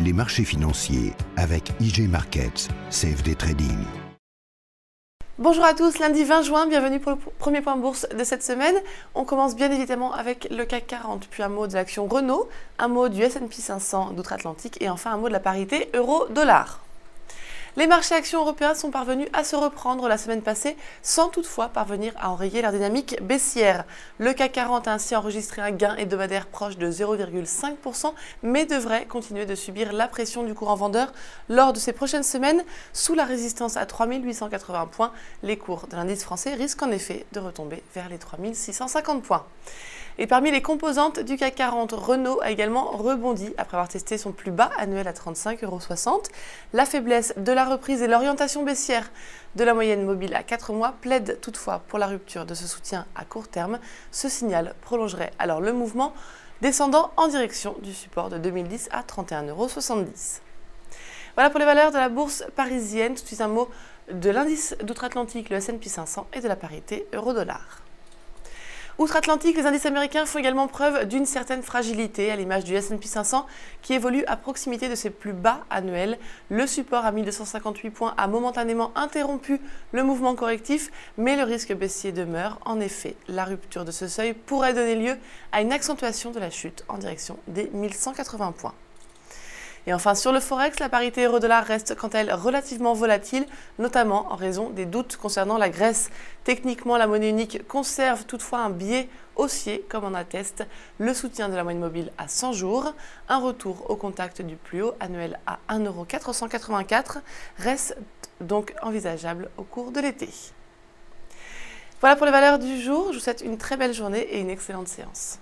les marchés financiers avec IG Markets, CFD Trading. Bonjour à tous, lundi 20 juin, bienvenue pour le premier point bourse de cette semaine. On commence bien évidemment avec le CAC 40, puis un mot de l'action Renault, un mot du S&P 500 d'outre-Atlantique et enfin un mot de la parité euro-dollar. Les marchés actions européens sont parvenus à se reprendre la semaine passée sans toutefois parvenir à enrayer leur dynamique baissière. Le CAC 40 a ainsi enregistré un gain hebdomadaire proche de 0,5% mais devrait continuer de subir la pression du courant vendeur lors de ces prochaines semaines. Sous la résistance à 3880 points, les cours de l'indice français risquent en effet de retomber vers les 3650 points. Et parmi les composantes du CAC 40, Renault a également rebondi après avoir testé son plus bas annuel à 35,60 euros. La faiblesse de la reprise et l'orientation baissière de la moyenne mobile à 4 mois plaident toutefois pour la rupture de ce soutien à court terme. Ce signal prolongerait alors le mouvement descendant en direction du support de 2010 à 31,70 euros. Voilà pour les valeurs de la bourse parisienne. Tout de suite un mot de l'indice d'outre-Atlantique, le S&P 500 et de la parité euro-dollar. Outre-Atlantique, les indices américains font également preuve d'une certaine fragilité, à l'image du S&P 500 qui évolue à proximité de ses plus bas annuels. Le support à 1258 points a momentanément interrompu le mouvement correctif, mais le risque baissier demeure. En effet, la rupture de ce seuil pourrait donner lieu à une accentuation de la chute en direction des 1180 points. Et enfin, sur le Forex, la parité euro-dollar reste quant à elle relativement volatile, notamment en raison des doutes concernant la Grèce. Techniquement, la monnaie unique conserve toutefois un biais haussier, comme en atteste le soutien de la moyenne mobile à 100 jours. Un retour au contact du plus haut annuel à 1,484€ reste donc envisageable au cours de l'été. Voilà pour les valeurs du jour. Je vous souhaite une très belle journée et une excellente séance.